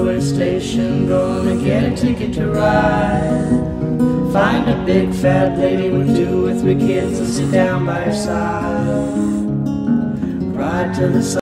railway station, gonna get a ticket to ride. Find a big fat lady with two or three kids and sit down by her side. Ride to the